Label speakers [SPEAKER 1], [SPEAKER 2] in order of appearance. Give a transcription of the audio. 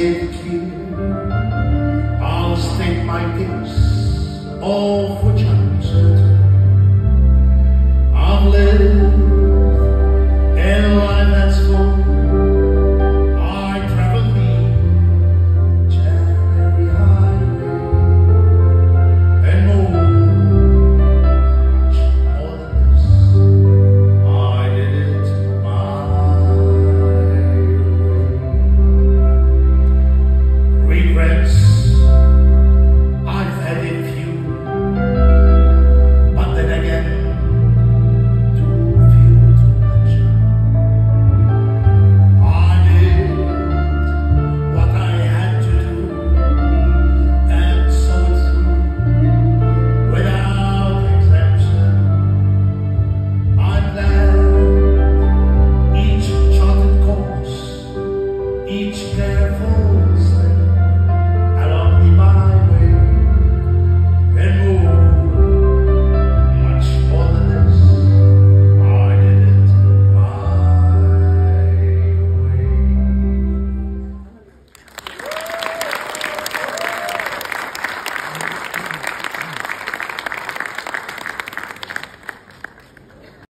[SPEAKER 1] gave to you. I'll stake my peace, all each careful